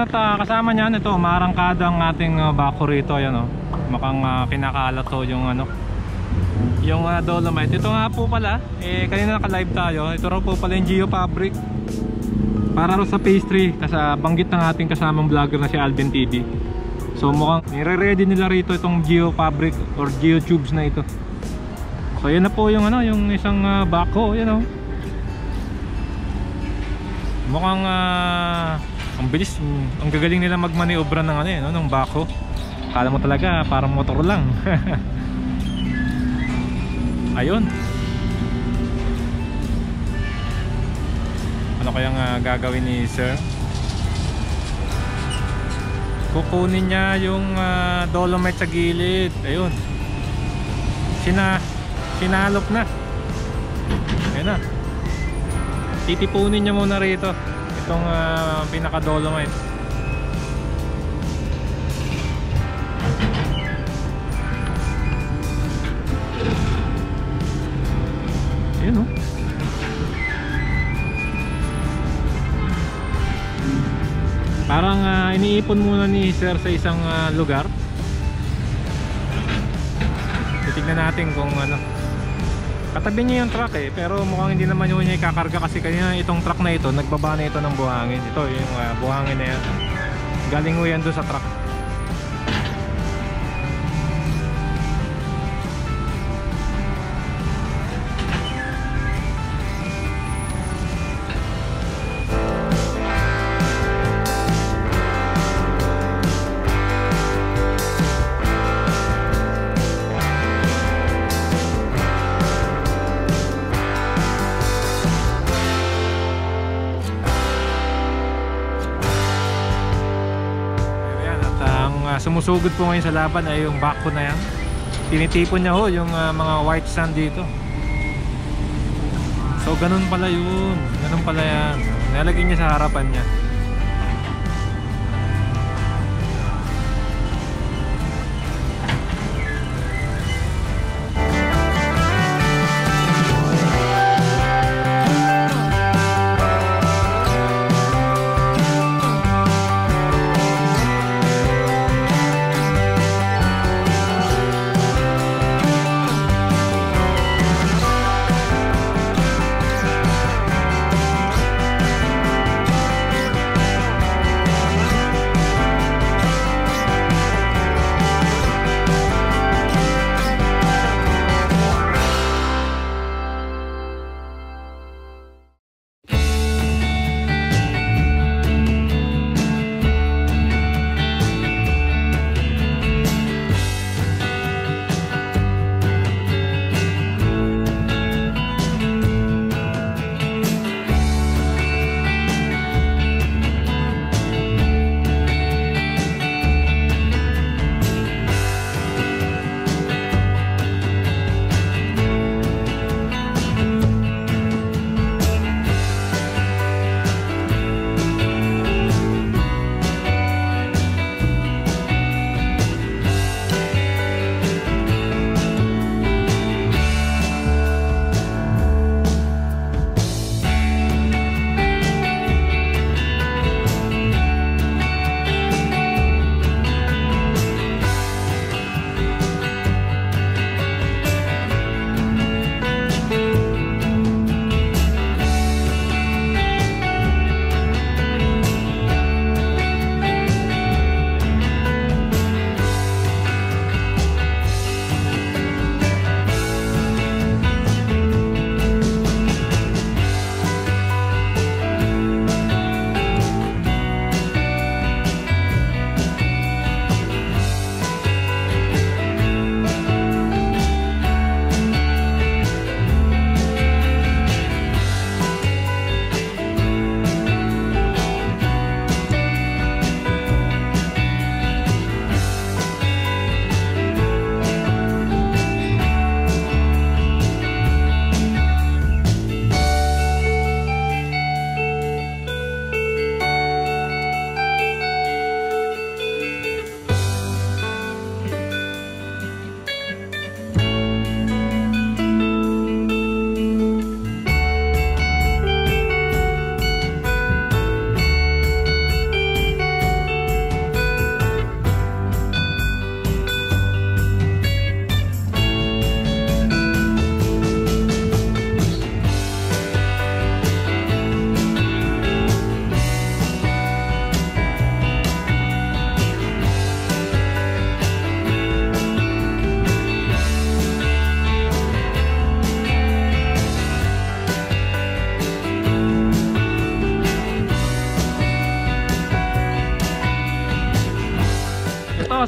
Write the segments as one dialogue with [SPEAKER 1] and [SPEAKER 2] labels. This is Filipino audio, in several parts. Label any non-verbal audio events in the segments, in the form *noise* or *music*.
[SPEAKER 1] at ah, kasama niyan ito, marangkada ang ating uh, bako rito, ayan oh. Makang uh, kinakalat to yung ano, yung uh, dolomite. Ito nga po pala, eh kanina naka-live tayo. Ito raw po pala yung Geo Fabric. Para raw sa pastry, kasi ah, banggit ng ating kasamang vlogger na si Alvin TV. So mukhang nire-ready nila rito itong Geo Fabric or Geo Tubes na ito. So yan na po yung ano, yung isang uh, bako, yan oh. Mukhang ah, ang bilis, ang gagaling nila magmaniobra ng ano eh, no, ng bako. Kala mo talaga parang motor lang. *laughs* Ayun. Ano kayang ah, gagawin ni Sir? Kukunin niya yung ah, dolomite sa gilid. Ayun. Sina sinalop na. Ayun na. Titipunin niya muna rito itong ah, pinaka dolomite. Ayun oh. Parang ah, iniipon muna ni sir sa isang ah, lugar. Titignan natin kung ano. Katabi niya yung truck eh, pero mukhang hindi naman yun niya ikakarga kasi kanina itong truck na ito, nagbaba na ito ng buhangin. Ito yung ah, buhangin na yan. Galing mo yan doon sa truck. Sumusugod po ngayon sa laban ay yung backbone na yan. Tinitipon niya ho yung ah, mga white sand dito. So ganun pala yun. Ganun pala yan. Nalagay niya sa harapan niya.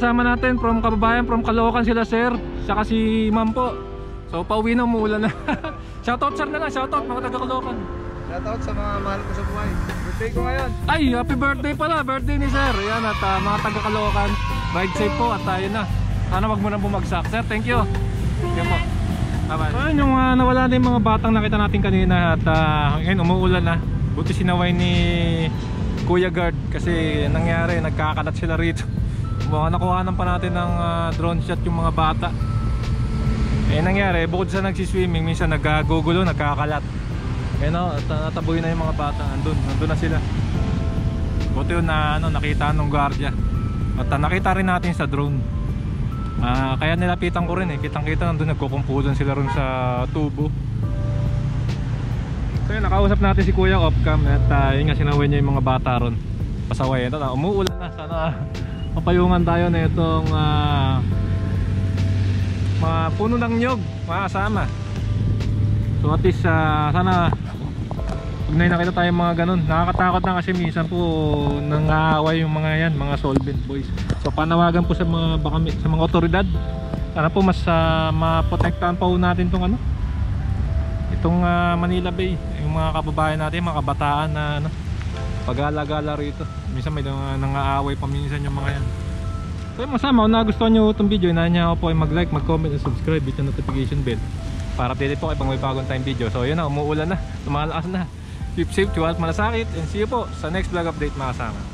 [SPEAKER 1] Kasama natin from kababayan, from Caloocan sila sir, saka si ma'am po. So pauwi na, umuulan na. *laughs* shoutout sir na lang, shoutout mga taga Caloocan.
[SPEAKER 2] Shoutout sa mga mahal ko sa buhay. Birthday ko ngayon.
[SPEAKER 1] Ay, happy birthday pala, birthday ni sir. Yan at ah, mga taga Caloocan, ride safe po at tayo na. Sana wag mo na bumagsak. Sir, thank you. Thank you po. Bye-bye. Ayun yung ah, nawala na yung mga batang nakita natin kanina at ah, ngayon umuulan na. Buti sinaway ni Kuya Guard kasi nangyari, nagkakalat sila rito. Mga nakuhanan pa natin ng ah, drone shot yung mga bata. Eh nangyari, bukod sa nagsiswimming, minsan nagkagugulo, nagkakalat. Eh no, ah, nataboy na yung mga bata, andun, andun na sila. Buti yun na ano, nakita nung guardia. At ah, nakita rin natin sa drone. Ah, kaya nilapitan ko rin eh. Kitang-kita nandun nagkukumpulan sila ron sa tubo. So yun, nakausap natin si Kuya Opcam at uh, yun nga sinaway niya yung mga bata ron. Pasaway ito umuulan na. Sana mapayungan tayo na itong ah, mga puno ng nyog, mga kasama. So at least ah, sana pag may nakita tayong mga ganun, nakakatakot na kasi minsan po nangaaway yung mga yan, mga solvent boys. So panawagan po sa mga baka sa mga otoridad. Sana po mas uh, maprotektahan po natin tong ano. Itong ah, Manila Bay, yung mga kababayan natin, mga kabataan na ano, pag-alagala rito. Minsan may mga nangaaway pa minsan yung mga yan. So masama, kung nagustuhan nyo itong video, inahan niya ako po ay mag-like, mag-comment, and subscribe, hit yung notification bell para update po kayo pag may bagong time video. So yun na, umuulan na, lumalakas na. Keep safe, chiwalt malasakit, and see you po sa next vlog update mga kasama.